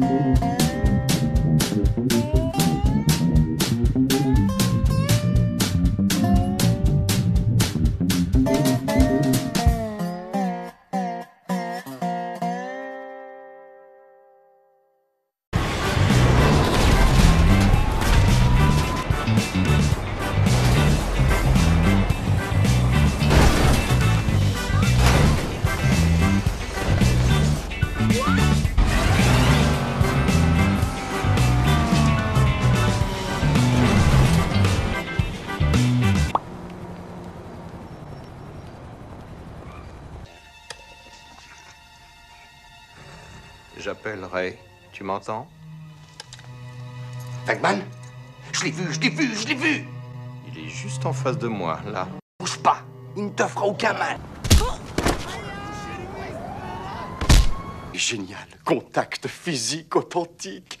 J'appelle Ray. Tu m'entends? Bagman Je l'ai vu, je l'ai vu, je l'ai vu Il est juste en face de moi, là. Bouge pas, il ne te fera aucun mal. Génial, contact physique authentique.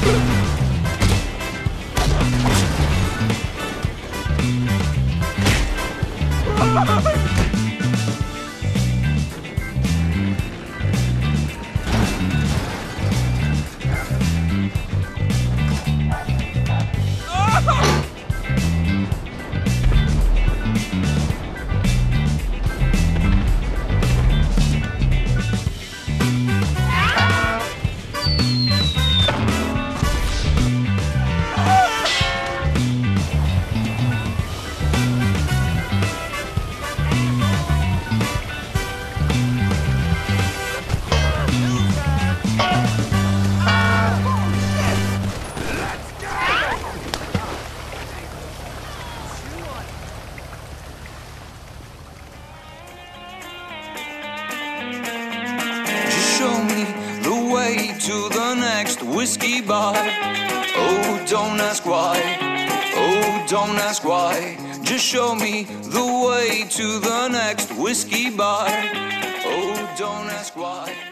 Just to the next whiskey bar. Oh, don't ask why. Oh, don't ask why. Just show me the way to the next whiskey bar. Oh, don't ask why.